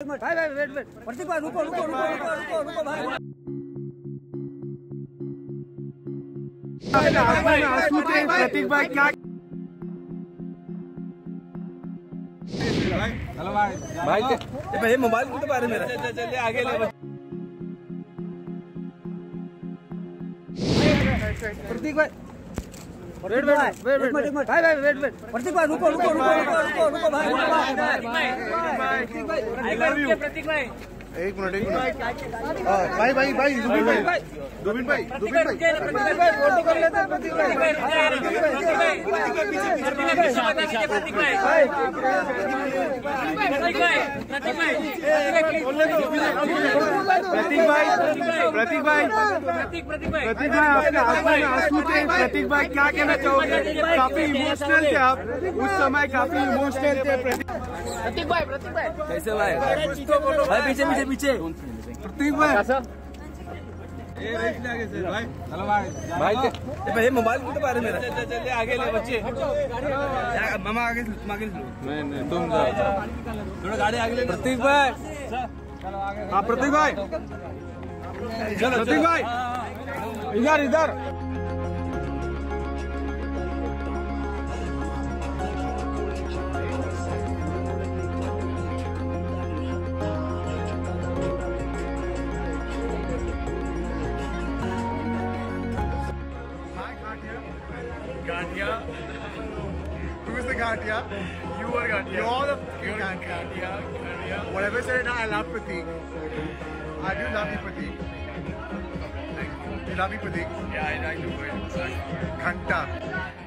भाई भाई wait wait प्रतीक भाई रुको रुको रुको रुको रुको रुको भाई प्रतीक भाई क्या हेलो भाई भाई भाई मोबाइल को तो बारे में चलिए आगे ले प्रतीक भाई wait wait wait wait wait भाई भाई वेट वेट प्रतीक भाई रुको रुको रुको रुको रुको रुको भाई प्रतीक भाई एक मिनट एक मिनट। हाँ, भाई भाई भाई दुबिन भाई। दुबिन भाई दुबिन भाई। प्रतीक भाई फ़ोटो कर लेते हैं। प्रतीक भाई प्रतीक भाई प्रतीक भाई प्रतीक भाई। आपके आँखों में आँसू थे प्रतीक भाई क्या कहना चाहोगे काफ़ी इमोशनल थे आप उस समय काफ़ी इमोशनल थे प्रतीक भाई। कैसे भाई? भाई पीछे पीछे पीछे। प्रतीक भाई। हेलो भाई भाई मोबाइल तो मेरा चले आगे ले बच्चे मामा आगे आगे नहीं नहीं तुम थोड़ा गाड़ी आगे ले प्रतीक भाई हाँ प्रतीक भाई चलो प्रतीक भाई इधर इधर Gandia. Who is the Gandia? You are Gandia. You're the fucking Gandia. Gandia. Whatever said, I love Pratik. I do love you, Pratik. Thank you. You love me, Pratik? Yeah, I, I do. Ghanta.